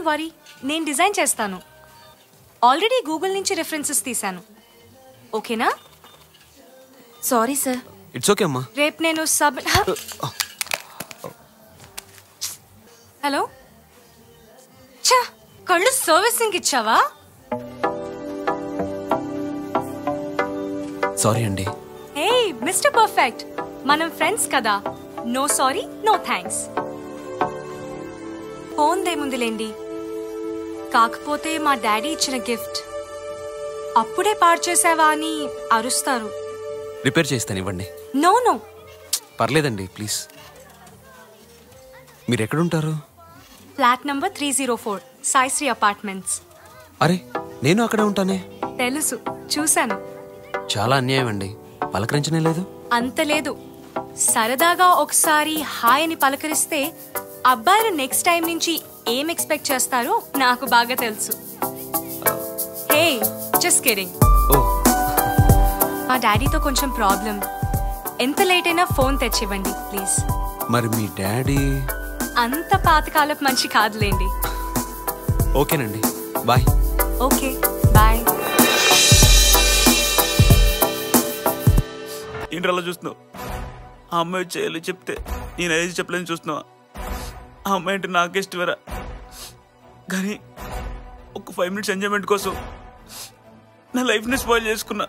Don't worry నేను design చేస్తాను. Already Google నుంచి రెఫరెన్సెస్ తీశాను. ఓకేనా? Sorry sir. ఇట్స్ ఓకే అమ్మా. రేపు నేను సబ్ హలో? చా కళ్ళు సర్వీసింగ్ ఇచ్చావా? సారీ అండి. Hey mister perfect. మనం ఫ్రెండ్స్ కదా. No sorry no thanks. Phone దేముందిలేండి కాకపోతే మా డాడీ ఇచ్చిన గిఫ్ట్. అప్పుడే పాడు చేసావా అని అరుస్తారు. రిపేర్ చేస్తాను ఇవ్వండి నో నో. పర్లేదండి ప్లీజ్. మీరు ఎక్కడుంటారు flat number three zero four Saisri apartments. అరే నేను అక్కడే ఉంటానే? తెలుసు చూశాను. చాలా అన్యాయం అండి పలకరించనే లేదు? అంత లేదు. సరదాగా ఒకసారి హాయ్ అని పలకరిస్తే అబ్బాయిలు నెక్స్ట్ టైం నుంచి ఏం ఎక్స్పెక్ట్ చేస్తారో నాకు బాగా తెలుసు. హే జస్ట్ కిడింగ్ ఓ. మా డాడీతో కొంచెం ప్రాబ్లం ఎంత లేట్ అయినా ఫోన్ తెచ్చివ్వండి ప్లీజ్ మరి మీ డాడీ? అంత పాతకాలపు మంచి కాదులేండి. ఓకేనండి. బాయ్. Okay bye. ఏంటి అలా చూస్తున్నావు? ఆ అమ్మాయి చేయాలి చెప్తే నేను ఏది చెప్పలేని చూస్తున్నావా? ఆ అమ్మాయి అంటే నాకు ఇష్టమేరా కానీ ఒక ఫైవ్ మినిట్స్ ఎంజాయ్మెంట్ కోసం నా లైఫ్ని స్పాయిల్ చేసుకున్నా.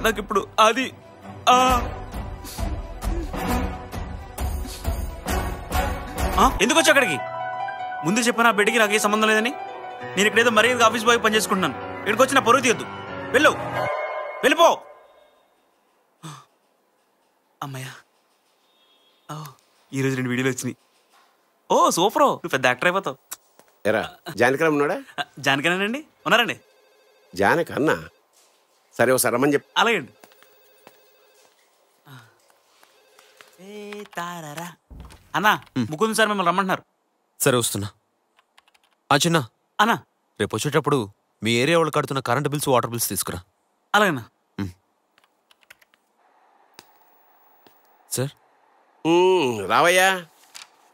నాకు ఇప్పుడు అది ఎందుకు వచ్చి అక్కడికి? ముందు చెప్పిన ఆ బిడ్డకి నాకు ఏ సంబంధం లేదని? నేను ఇక్కడేదో మరీ ఆఫీస్ బాయ్ పని చేసుకుంటున్నాను. ఇక్కడికి వచ్చి నా పరువు తీయద్దు. వెళ్ళు. వెళ్ళిపో. అమ్మయ్యా. ఈరోజు రెండు వీడియోలు వచ్చినాయి. Oh super. నువ్వు పెద్ద యాక్టర్ అయిపోతావు. ఎరా జానకిరామ్ ఉన్నాడా? జానకేనండి ఉన్నారండి. జానకి అన్నా. సరే ఒకసారి రమ్మని చెప్పు. అలాగే అండి ఏ తారరా. అన్నా ముకుంద్ సార్ మిమ్మల్ని రమ్మంటున్నారు. సరే వస్తున్నా. ఆ చిన్న. అన్నా. రేపు వచ్చేటప్పుడు మీ ఏరియా వాళ్ళు కడుతున్న కరెంట్ బిల్స్ వాటర్ బిల్స్ తీసుకురా. అలాగేనా? సార్? రావయ్యా.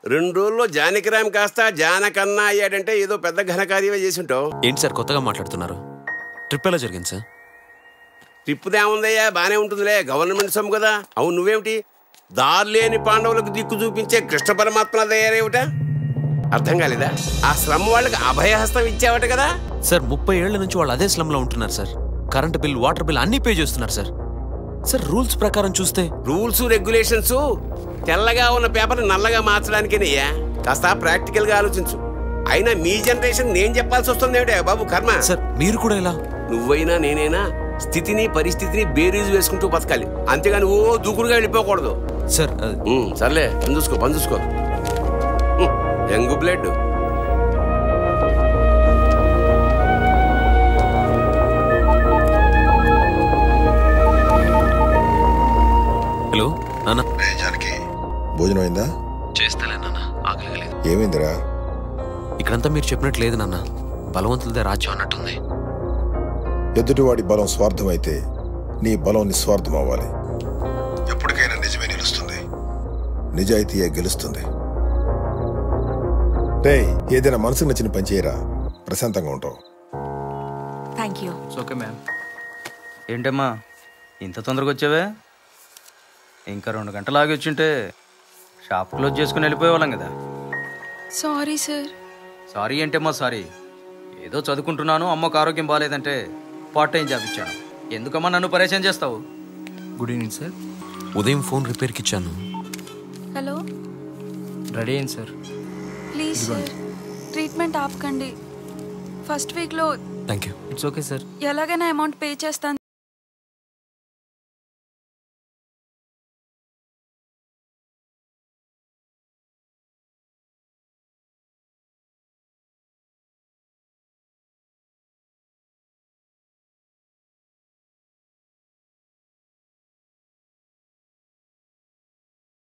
రెండు రోజుల్లో జానకిరామ్ కాస్త జానకన్నా అయ్యాడంటే ఏదో పెద్ద ఘనకార్యమే చేసి ఉంటావు ఏంటి సార్ కొత్తగా మాట్లాడుతున్నారు? ట్రిప్ ఎలా జరిగింది సార్? తిప్పుదేముందయ్యా బానే ఉంటుందిలే. గవర్నమెంట్ సొమ్ము కదా. అవును నువ్వేమిటి? దారిలేని పాండవులకు దిక్కు చూపించే కృష్ణ పరమాత్మ తయారేవిట అర్థం కాలేదా? ఆ శ్రమ వాళ్ళకి అభయహస్తం ఇచ్చావట కదా. సార్ ముప్పై ఏళ్ళ నుంచి వాళ్ళు అదే స్లమ్లో ఉంటున్నారు sir. Current bill water bill అన్ని పే చేస్తున్నారు సార్. సార్ రూల్స్ ప్రకారం చూస్తే. రూల్స్ రెగ్యులేషన్స్ తెల్లగా ఉన్న పేపర్ నల్లగా మార్చడానికేనయ్యా. కాస్త ప్రాక్టికల్గా ఆలోచించు. అయినా మీ జనరేషన్ నేను చెప్పాల్సి వస్తుంది ఏమిటా బాబు కర్మ? సార్ మీరు కూడా ఇలా నువ్వైనా నేనైనా స్థితిని పరిస్థితిని బేరీజు వేసుకుంటూ బతకాలి. అంతేగాని ఓ దూకుడుగా వెళ్ళిపోకూడదు. సార్ సర్లే పని చూసుకో పని చూసుకో. యంగ్ బ్లడ్ నాన్న. జానకి భోజనం అయిందా? చేస్తలే నాన్న ఆకలిగా లేదు ఏమైందిరా? ఇక్కడంతా మీరు చెప్పినట్టు లేదు నాన్న. బలవంతులదే రాజ్యం అన్నట్టుంది. ఎదుటివాడి బలం స్వార్థమైతే నీ బలం నిస్వార్థం అవ్వాలి ఎప్పటికైనా నిజమే నిలుస్తుంది. నిజాయితీయే గెలుస్తుంది. రే ఏదైనా మనసుకు నచ్చిన పని చేయరా? ప్రశాంతంగా ఉంటావు. థ్యాంక్ యూ ఓకే మ్యామ్ ఏంటమ్మా ఇంత తొందరగా వచ్చావే? ఇంకా రెండు గంటలు ఆగి వచ్చింటే షాప్ క్లోజ్ చేసుకుని వెళ్ళిపోయేవాళ్ళం కదా. Sorry sir. సారీ ఏంటమ్మా సారీ. ఏదో చదువుకుంటున్నాను అమ్మకు ఆరోగ్యం బాగాలేదంటే పార్ట్ టైం జాబ్ ఇచ్చాను. ఎందుకమ్మా నన్ను పరేషాన్ చేస్తావు? గుడ్ ఈవినింగ్ సార్ ఉదయం ఫోన్ రిపేర్కి ఇచ్చాను. హలో. రెడీ అయింది సార్ ప్లీజ్ సార్ ట్రీట్మెంట్ ఆపకండి. ఫస్ట్ వీక్లో thank you it's okay sir ఎలాగైనా అమౌంట్ పే చేస్తాను.